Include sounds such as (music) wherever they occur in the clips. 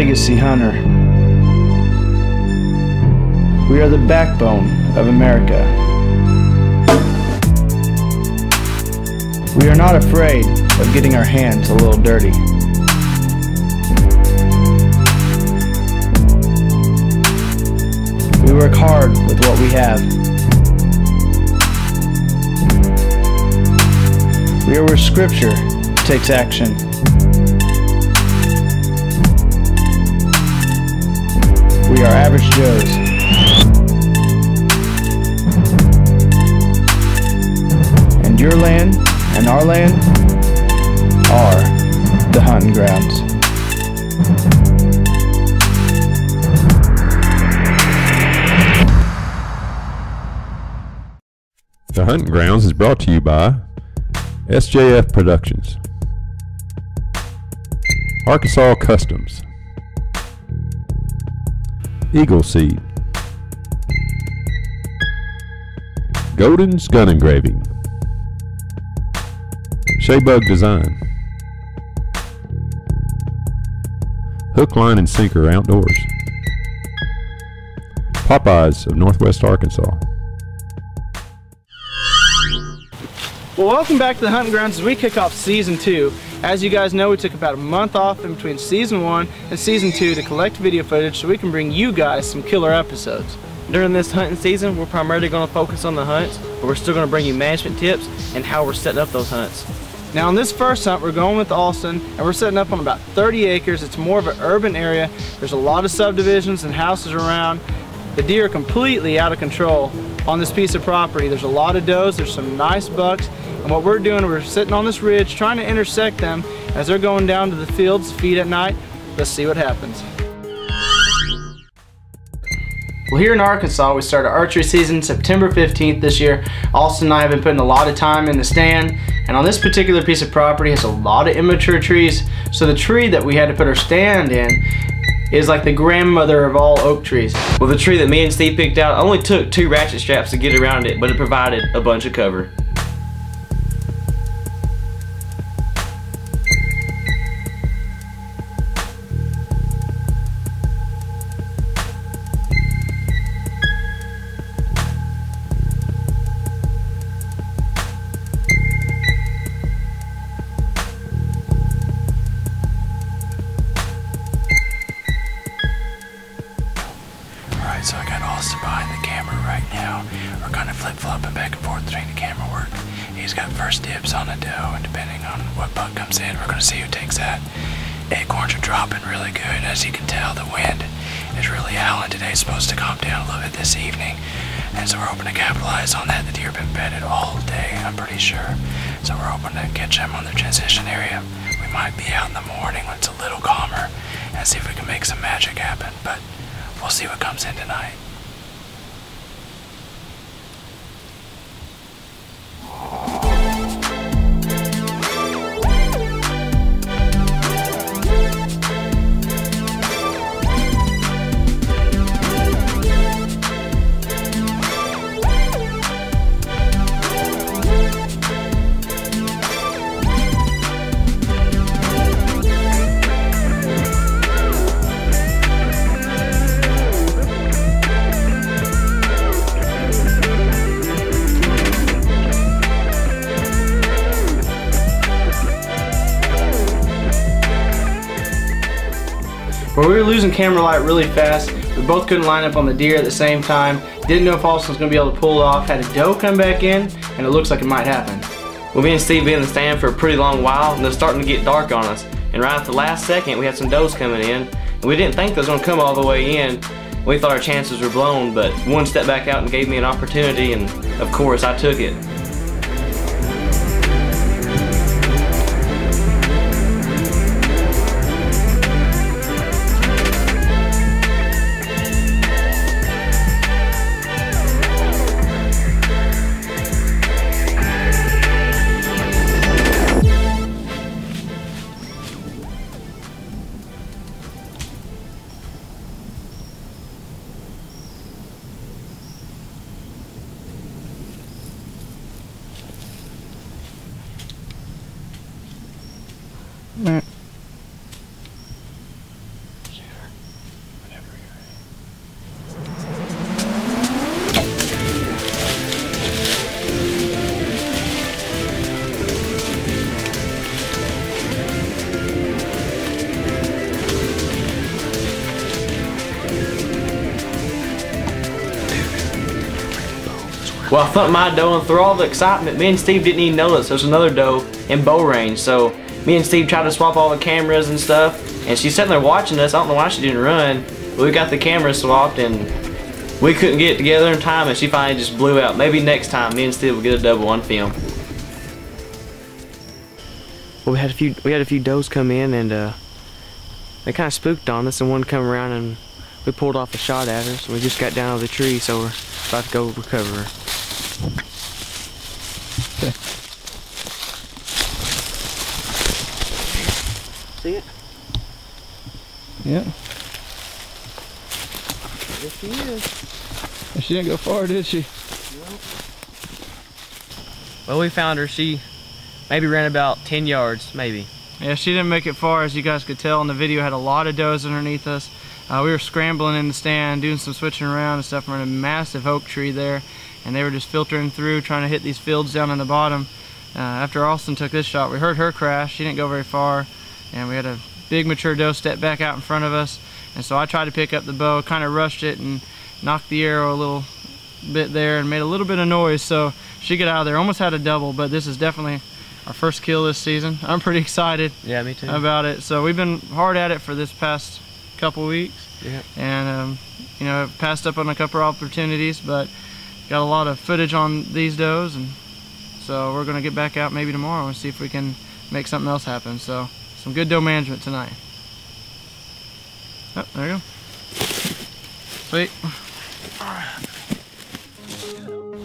legacy hunter. We are the backbone of America. We are not afraid of getting our hands a little dirty. We work hard with what we have. We are where scripture takes action. We are average Joes. And your land and our land are the hunting grounds. The Hunting Grounds is brought to you by SJF Productions, Arkansas Customs, Eagle Seed, Golden's Gun Engraving, Shaybug Design, Hook, Line, and Sinker Outdoors, Popeyes of Northwest Arkansas. Well, welcome back to the Hunting Grounds as we kick off season two. As you guys know, we took about a month off in between season one and season two to collect video footage so we can bring you guys some killer episodes. During this hunting season, we're primarily going to focus on the hunts, but we're still going to bring you management tips and how we're setting up those hunts. Now on this first hunt, we're going with Aulston and we're setting up on about 30 acres. It's more of an urban area. There's a lot of subdivisions and houses around. The deer are completely out of control on this piece of property. There's a lot of does, there's some nice bucks, and what we're doing, we're sitting on this ridge trying to intersect them as they're going down to the fields to feed at night. Let's see what happens. Well, here in Arkansas, we started archery season September 15th this year. Aulston and I have been putting a lot of time in the stand, and on this particular piece of property has a lot of immature trees. So the tree that we had to put our stand in is like the grandmother of all oak trees. Well, the tree that me and Steve picked out only took two ratchet straps to get around it, but it provided a bunch of cover. First on the doe, and depending on what buck comes in, we're going to see who takes that. Acorns are dropping really good. As you can tell, the wind is really howling today. It's supposed to calm down a little bit this evening. And so we're hoping to capitalize on that. The deer have been bedded all day, I'm pretty sure. So we're hoping to catch them on the transition area. We might be out in the morning when it's a little calmer and see if we can make some magic happen. But We'll see what comes in tonight. But we were losing camera light really fast. We both couldn't line up on the deer at the same time. Didn't know if Aulston was going to be able to pull it off. Had a doe come back in, and it looks like it might happen. Well, me and Steve in the stand for a pretty long while, and it's starting to get dark on us. And right at the last second, we had some does coming in, and we didn't think they was gonna come all the way in. We thought our chances were blown, but one stepped back out and gave me an opportunity, and of course, I took it. Meh. Well, I thumped my doe and through all the excitement, me and Steve didn't even notice there was another doe in bow range, so me and Steve tried to swap all the cameras and stuff, and she's sitting there watching us. I don't know why she didn't run. But we got the cameras swapped and we couldn't get it together in time and she finally just blew out. Maybe next time me and Steve will get a double on film. Well, we had a few we had a few does come in and uh, they kind of spooked on us and one come around and we pulled off a shot at her so we just got down to the tree so we're about to go recover her. Yeah. There she is. She didn't go far, did she? Well, we found her. She maybe ran about 10 yards, maybe. Yeah, she didn't make it far, as you guys could tell in the video. Had a lot of does underneath us. Uh, we were scrambling in the stand, doing some switching around and stuff. We're in a massive oak tree there, and they were just filtering through, trying to hit these fields down in the bottom. Uh, after Aulston took this shot, we heard her crash. She didn't go very far, and we had a big mature doe stepped back out in front of us. And so I tried to pick up the bow, kind of rushed it, and knocked the arrow a little bit there, and made a little bit of noise. So she got out of there. Almost had a double, but this is definitely our first kill this season. (laughs) I'm pretty excited Yeah, me too. about it. So we've been hard at it for this past couple weeks, Yeah. and um, you know, passed up on a couple opportunities, but got a lot of footage on these does, and so we're gonna get back out maybe tomorrow and see if we can make something else happen. So some good doe management tonight. Oh, there you go. Sweet.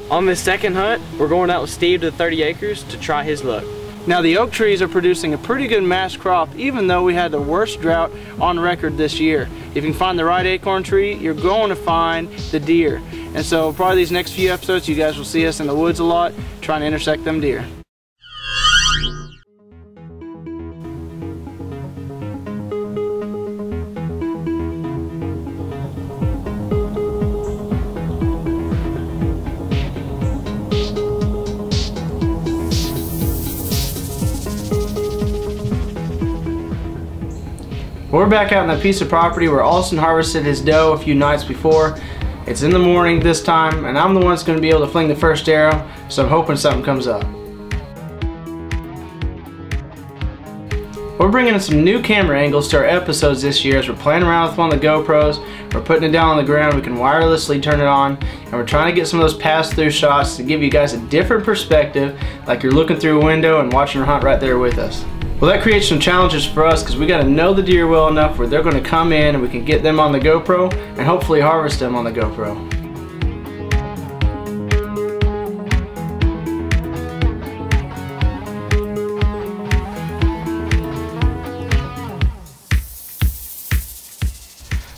On this second hunt, we're going out with Steve to the 30 acres to try his luck. Now the oak trees are producing a pretty good mass crop even though we had the worst drought on record this year. If you can find the right acorn tree, you're going to find the deer. And so probably these next few episodes you guys will see us in the woods a lot trying to intersect them deer. We're back out on that piece of property where Aulston harvested his doe a few nights before. It's in the morning this time, and I'm the one that's going to be able to fling the first arrow, so I'm hoping something comes up. We're bringing in some new camera angles to our episodes this year as we're playing around with one of the GoPros. We're putting it down on the ground, we can wirelessly turn it on, and we're trying to get some of those pass-through shots to give you guys a different perspective, like you're looking through a window and watching her hunt right there with us. Well, that creates some challenges for us because we got to know the deer well enough where they're going to come in and we can get them on the GoPro and hopefully harvest them on the GoPro.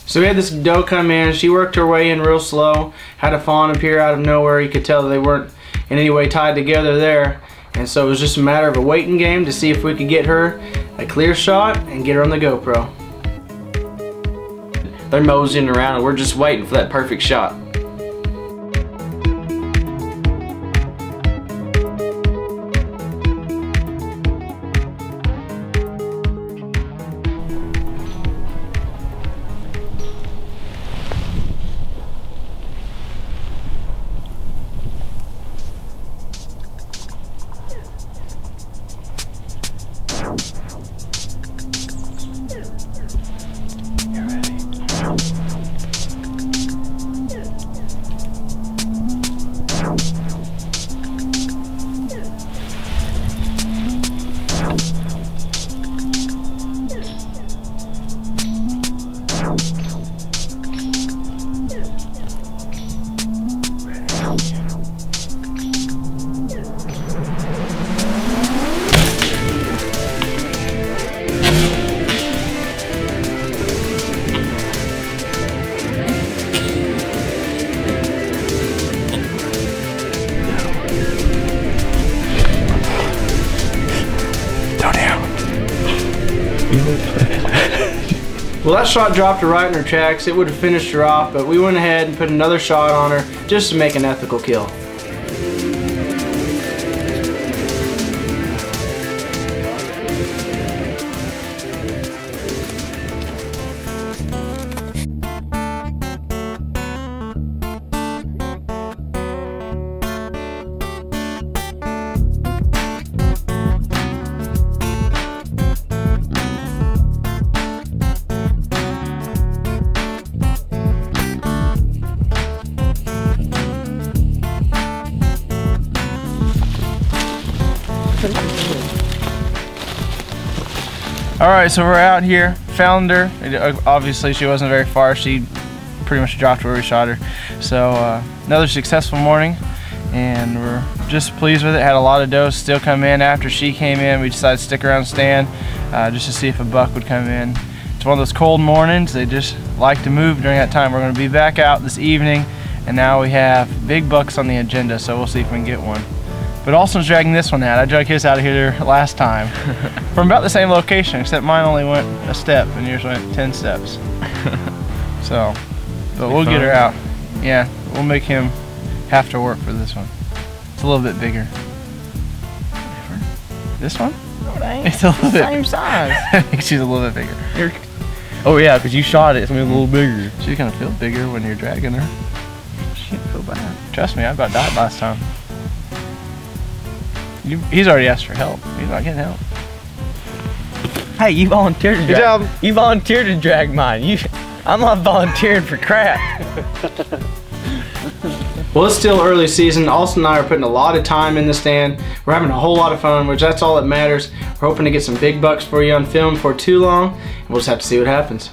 So we had this doe come in, she worked her way in real slow, had a fawn appear out of nowhere, you could tell they weren't in any way tied together there. And so it was just a matter of a waiting game to see if we could get her a clear shot and get her on the GoPro. They're moseying around and we're just waiting for that perfect shot. Well, that shot dropped her right in her tracks. It would have finished her off, but we went ahead and put another shot on her just to make an ethical kill. All right, so we're out here. Found her. Obviously, she wasn't very far. She pretty much dropped where we shot her. So uh, another successful morning, and we're just pleased with it. Had a lot of does still come in after she came in. We decided to stick around and stand uh, just to see if a buck would come in. It's one of those cold mornings. They just like to move during that time. We're going to be back out this evening, and now we have big bucks on the agenda. So we'll see if we can get one. But Aulston's dragging this one out. I dragged his out of here last time. (laughs) From about the same location, except mine only went a step and yours went 10 steps. (laughs) so, but we'll get her out. Yeah, we'll make him have to work for this one. It's a little bit bigger. This one? No, it it's a little bit. Same size. (laughs) I think she's a little bit bigger. oh yeah, because you shot it. It's gonna be a little bigger. She's gonna feel bigger when you're dragging her. She didn't feel bad. Trust me, I about died last time. You, he's already asked for help. He's not getting help. Hey, you volunteered to Good drag. job. You volunteered to drag mine. You, I'm not volunteering for crap. (laughs) Well, it's still early season. Aulston and I are putting a lot of time in the stand. We're having a whole lot of fun, which that's all that matters. We're hoping to get some big bucks for you on film for too long, and we'll just have to see what happens.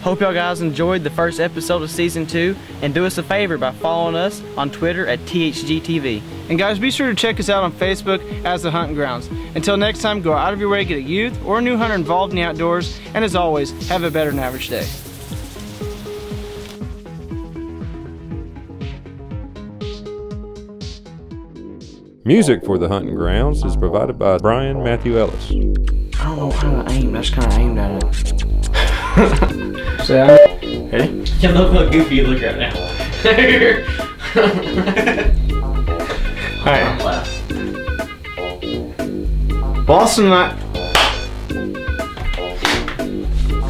Hope y'all guys enjoyed the first episode of season two, and do us a favor by following us on Twitter at THGTV. And guys, be sure to check us out on Facebook as The Hunting Grounds. Until next time, go out of your way get a youth or a new hunter involved in the outdoors, and as always, have a better than average day. Music for the hunting grounds is provided by Brian Matthew Ellis. I don't know how to aim. I just kind of aimed at it. (laughs) So, Ready? You look how goofy you look right now. (laughs) (laughs) Alright. Boston and I.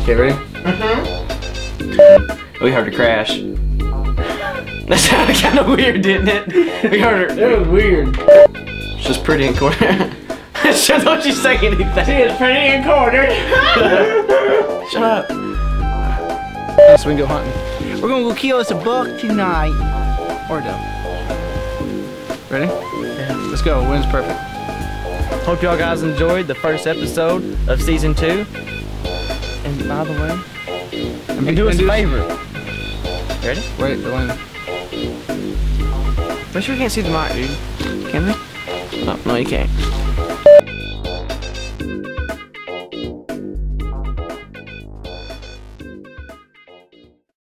Okay, ready? Mm-hmm. We heard a crash. That sounded kind of weird, didn't it? We heard it. It was weird. It's just pretty in corner. Shut don't you say anything. It's pretty in corner. (laughs) Shut up. so we can go hunting. We're gonna go kill us a buck tonight. Or a doe. Ready? Yeah. Let's go. Wind's perfect. Hope y'all guys enjoyed the first episode of season two. And by the way, and do us a favor. Ready? Wait, the wind. Make sure we can't see the mic, dude. Can we? Oh, no, you can't.